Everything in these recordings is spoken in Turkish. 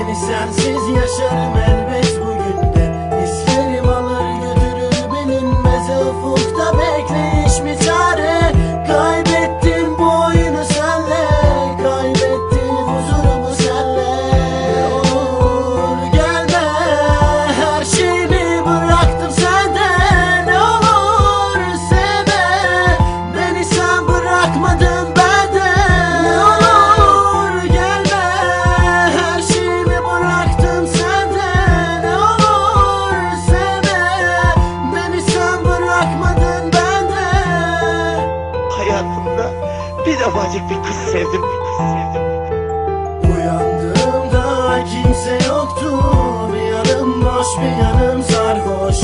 seni sensiz yaşarım elbet bir defacık bir kız sevdim, bir kız sevdim. Uyandığımda kimse yoktu. Bir yanım boş bir yanım sarhoş.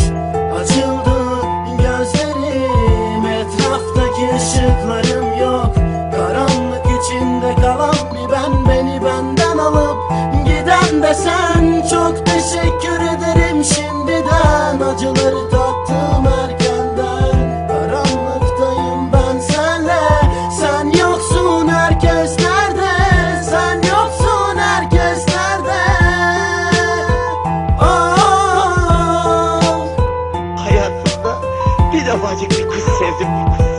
Açıldı gözlerim Etraftaki ışıklarım yok. Karanlık içinde kalan bir ben Beni benden alıp giden de sen. Çok teşekkür ederim şimdiden Acıları defacık bir kız sevdim.